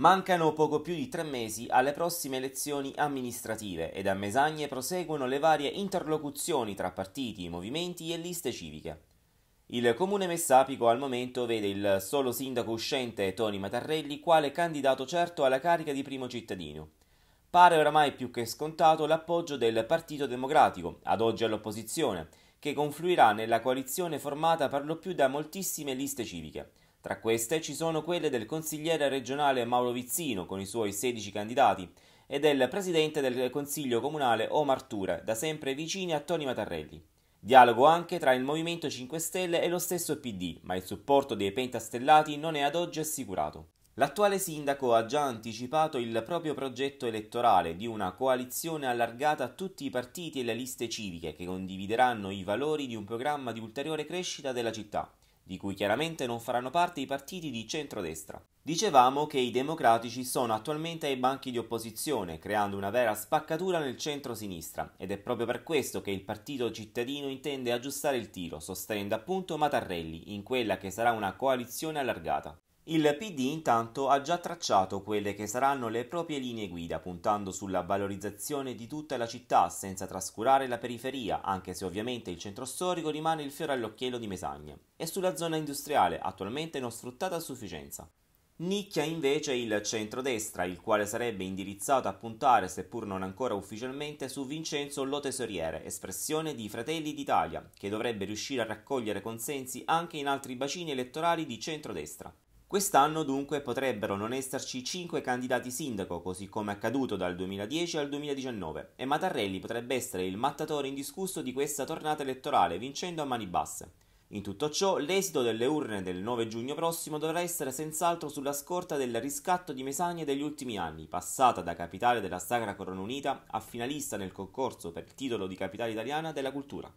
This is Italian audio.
Mancano poco più di tre mesi alle prossime elezioni amministrative ed a Mesagne proseguono le varie interlocuzioni tra partiti, movimenti e liste civiche. Il comune messapico al momento vede il solo sindaco uscente Toni Matarrelli quale candidato certo alla carica di primo cittadino. Pare oramai più che scontato l'appoggio del Partito Democratico, ad oggi all'opposizione, che confluirà nella coalizione formata per lo più da moltissime liste civiche. Tra queste ci sono quelle del consigliere regionale Mauro Vizzino con i suoi 16 candidati e del presidente del consiglio comunale Omar Ture, da sempre vicini a Toni Matarrelli. Dialogo anche tra il Movimento 5 Stelle e lo stesso PD, ma il supporto dei pentastellati non è ad oggi assicurato. L'attuale sindaco ha già anticipato il proprio progetto elettorale di una coalizione allargata a tutti i partiti e le liste civiche che condivideranno i valori di un programma di ulteriore crescita della città di cui chiaramente non faranno parte i partiti di centrodestra. Dicevamo che i democratici sono attualmente ai banchi di opposizione, creando una vera spaccatura nel centro-sinistra, ed è proprio per questo che il partito cittadino intende aggiustare il tiro, sostenendo appunto Matarrelli in quella che sarà una coalizione allargata. Il PD intanto ha già tracciato quelle che saranno le proprie linee guida, puntando sulla valorizzazione di tutta la città senza trascurare la periferia, anche se ovviamente il centro storico rimane il fiore all'occhiello di Mesagne, e sulla zona industriale, attualmente non sfruttata a sufficienza. Nicchia invece il centrodestra, il quale sarebbe indirizzato a puntare, seppur non ancora ufficialmente, su Vincenzo Lotesoriere, espressione di Fratelli d'Italia, che dovrebbe riuscire a raccogliere consensi anche in altri bacini elettorali di centrodestra. Quest'anno dunque potrebbero non esserci 5 candidati sindaco, così come accaduto dal 2010 al 2019, e Matarrelli potrebbe essere il mattatore indiscusso di questa tornata elettorale, vincendo a mani basse. In tutto ciò, l'esito delle urne del 9 giugno prossimo dovrà essere senz'altro sulla scorta del riscatto di Mesagna degli ultimi anni, passata da capitale della Sacra Corona Unita a finalista nel concorso per il titolo di capitale italiana della cultura.